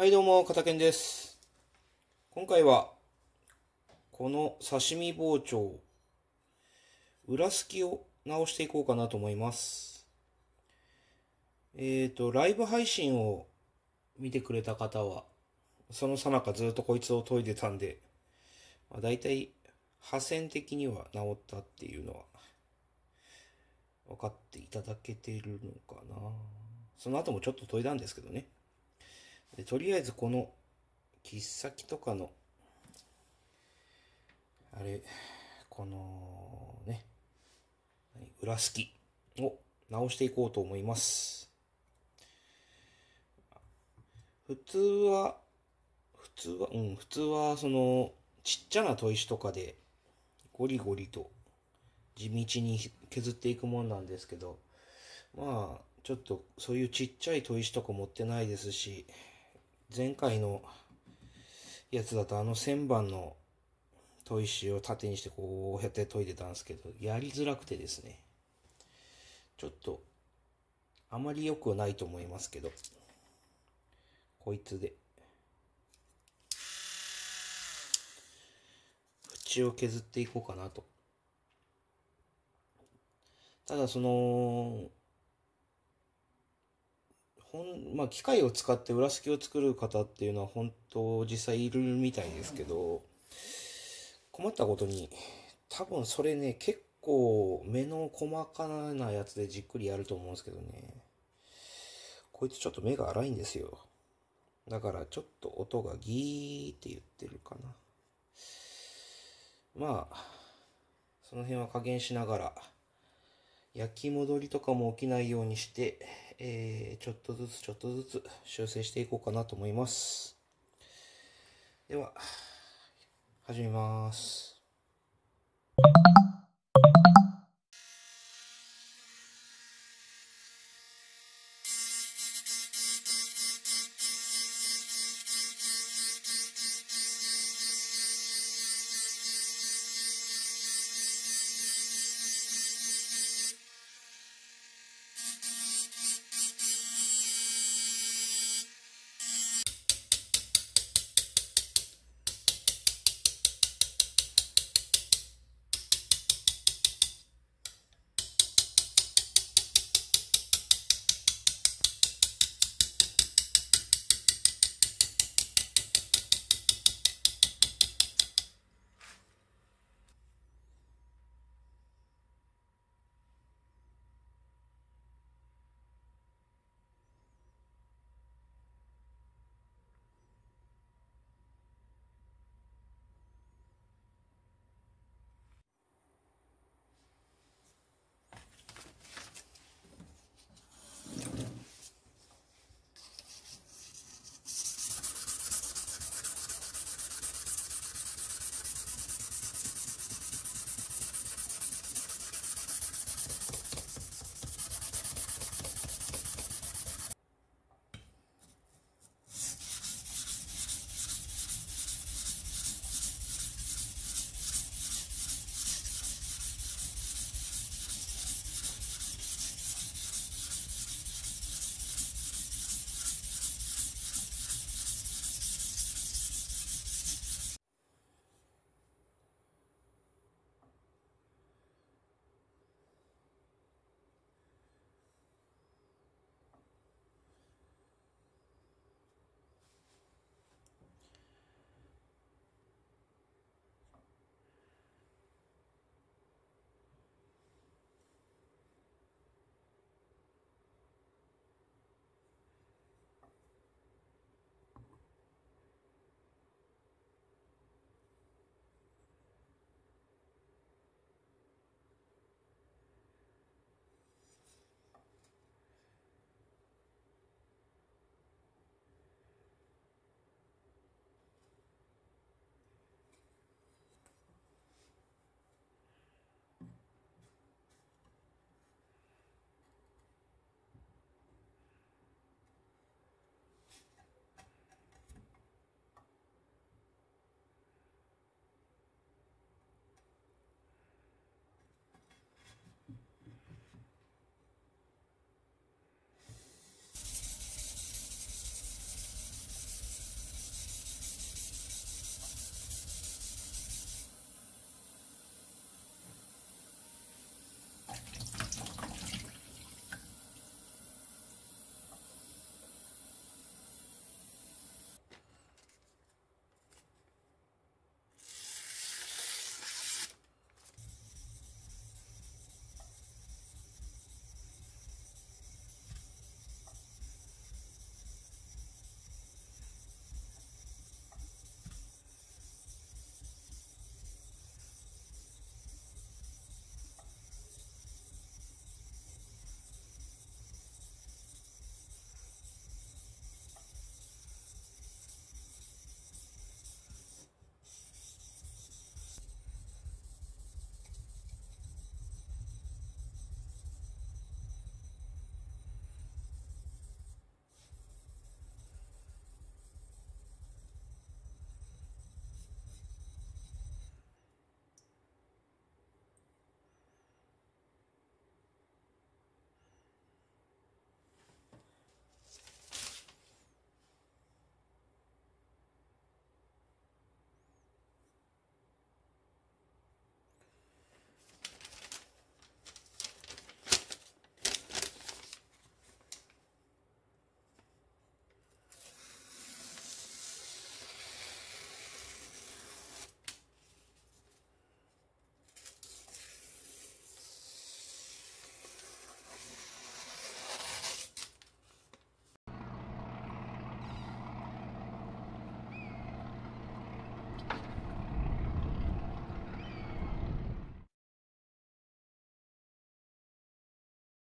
はいどうも、片健です。今回は、この刺身包丁、裏すきを直していこうかなと思います。えっ、と、ライブ配信を見てくれた方は、そのさなかずっとこいつを研いでたんで、まあ、大体、破線的には直ったっていうのは、分かっていただけてるのかな。その後もちょっと研いだんですけどね。でとりあえずこの切っ先とかのあれこのね裏すきを直していこうと思います。普通は普通はうん普通はそのちっちゃな砥石とかでゴリゴリと地道に削っていくもんなんですけどまあちょっとそういうちっちゃい砥石とか持ってないですし前回のやつだとあの旋盤の砥石を縦にしてこうやって研いでたんですけどやりづらくてですね。ちょっとあまり良くはないと思いますけど。こいつで。縁を削っていこうかなと。ただそのほんまあ、機械を使って裏すきを作る方っていうのは本当実際いるみたいですけど困ったことに多分それね結構目の細かなやつでじっくりやると思うんですけどね。こいつちょっと目が荒いんですよ。だからちょっと音がギーって言ってるかな。まあその辺は加減しながら焼き戻りとかも起きないようにして、えー、ちょっとずつちょっとずつ修正していこうかなと思います。では、始めます。